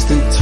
Testaments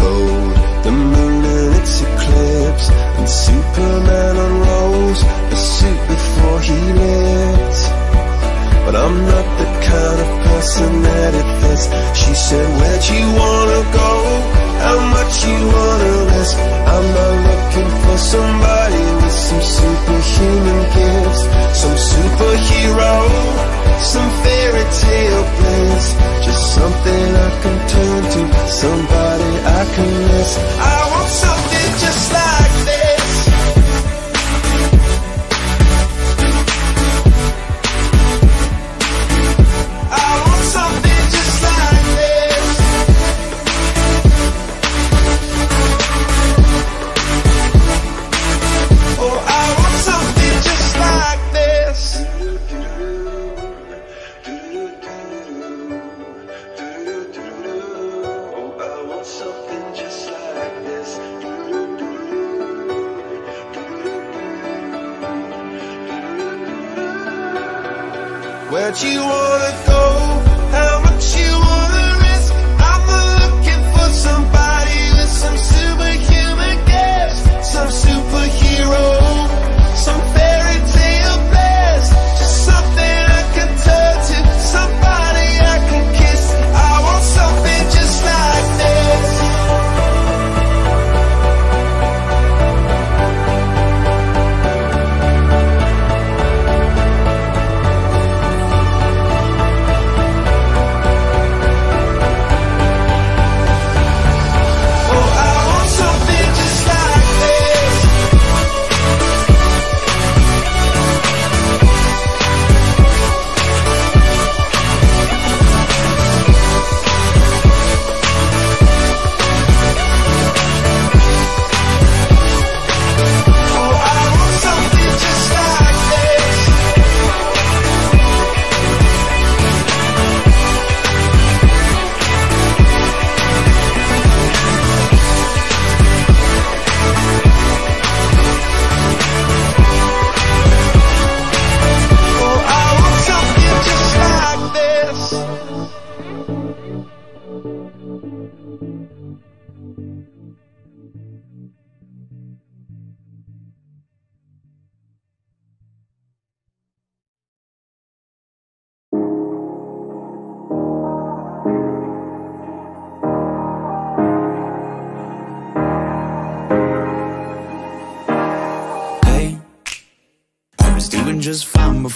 Where'd you wanna go?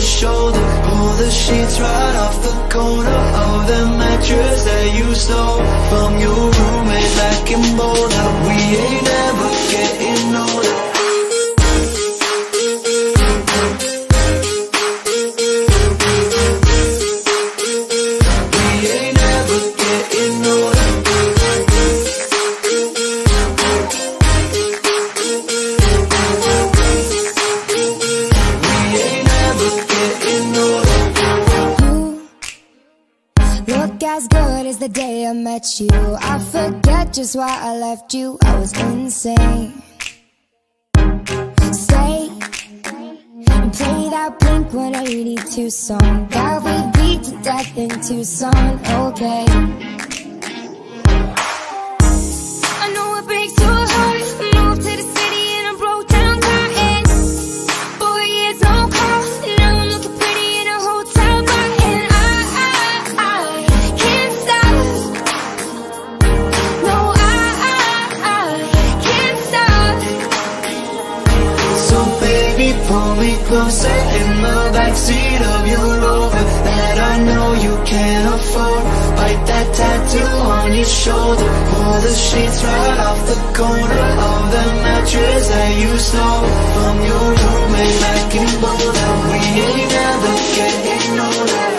your shoulder. Pull the sheets right off the corner Of the mattress that you stole from your is why I left you, I was insane. Stay. And play that Blink-182 song. That we beat to death in Tucson, okay. Pull me closer in the backseat of your Rover That I know you can't afford. Bite that tattoo on your shoulder. Pull the sheets right off the corner Of the mattress that you stole. From your roommate back in Boulder We ain't never getting older.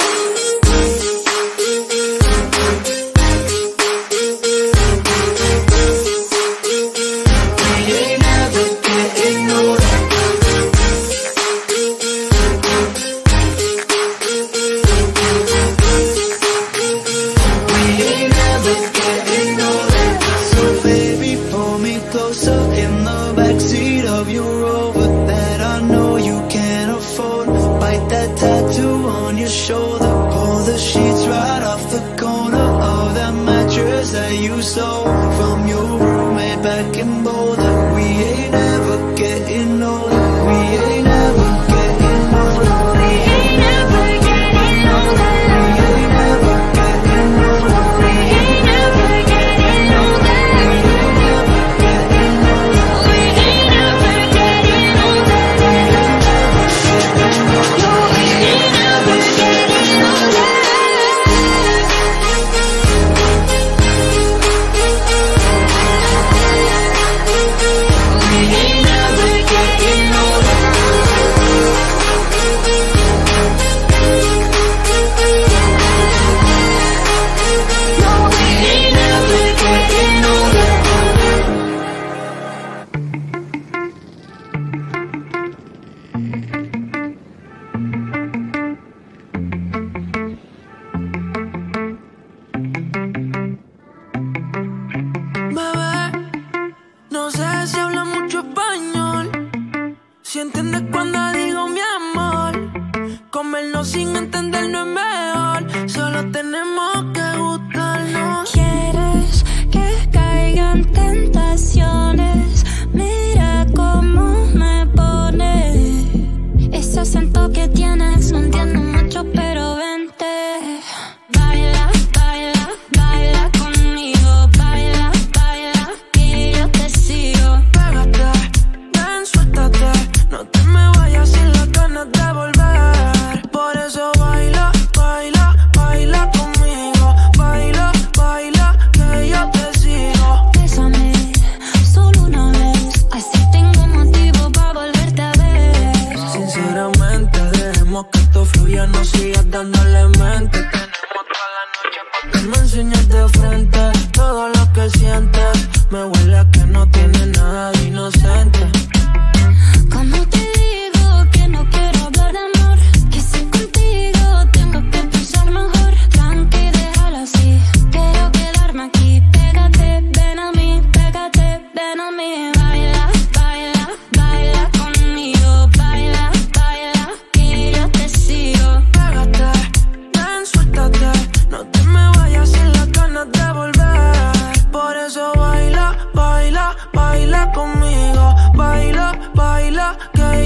back and both.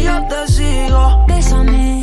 yo te sigo. Bésame